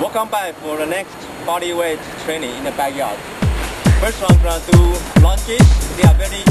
Welcome back for the next bodyweight training in the backyard. First one, we're gonna do lunges. They are very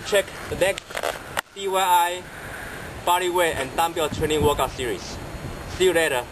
to check the next DYI body weight and dumbbell training workout series. See you later.